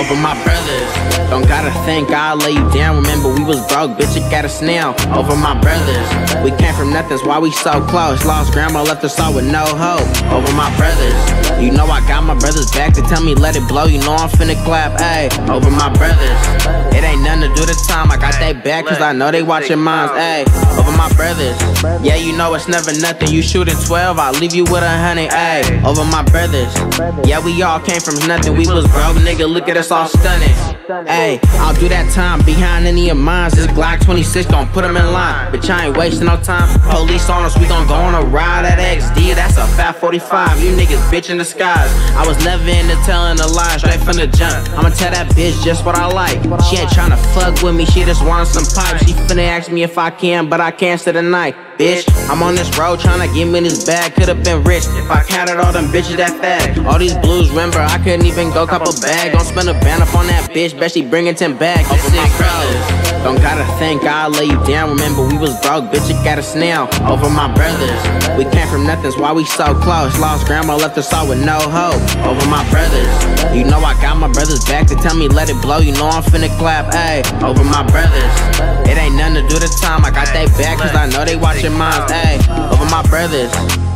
over my brothers. Don't gotta think I'll lay you down. Remember, we was broke, bitch, it got a snail. Over my brothers. We came from nothing's why we so close. Lost grandma, left us all with no hope. Over my brothers. You know I got my brothers back to tell me let it blow. You know I'm finna clap, ayy. Over my brothers. It ain't nothing to do the time. I got they back, cause I know they watching mines, ayy. Over my brothers. Yeah, you know it's never nothing. You shootin' 12, I'll leave you with a hundred. Ayy, over my brothers. Yeah, we all came from nothing. We was broke, nigga. Look at us all stunning. Ayy, I'll do that time behind any of mines. This Glock 26 gon' put 'em in line. Bitch, I ain't wasting no time. Police on us, we gon' go on a ride at X. 45, You niggas bitch in disguise. I was never into telling a lie, straight from the jump. I'ma tell that bitch just what I like. She ain't trying to fuck with me, she just wanted some pipe. She finna ask me if I can, but I can't sit the night. Bitch, I'm on this road tryna get me this bag. Could've been rich if I counted all them bitches that fat. All these blues, remember, I couldn't even go cop a bag. Don't spend a band up on that bitch, bet she bringing 10 bags. Brothers. Don't gotta thank God, lay you down. Remember, we was broke, bitch, it got a snail. Over my brothers. We can't from nothing's why we so close. Lost grandma, left us all with no hope. Over my brothers. You know I got my brothers back to tell me let it blow. You know I'm finna clap, ayy. Over my brothers. It ain't nothing to do the time. I got they back, cause I know they watching minds, ayy. Over my brothers.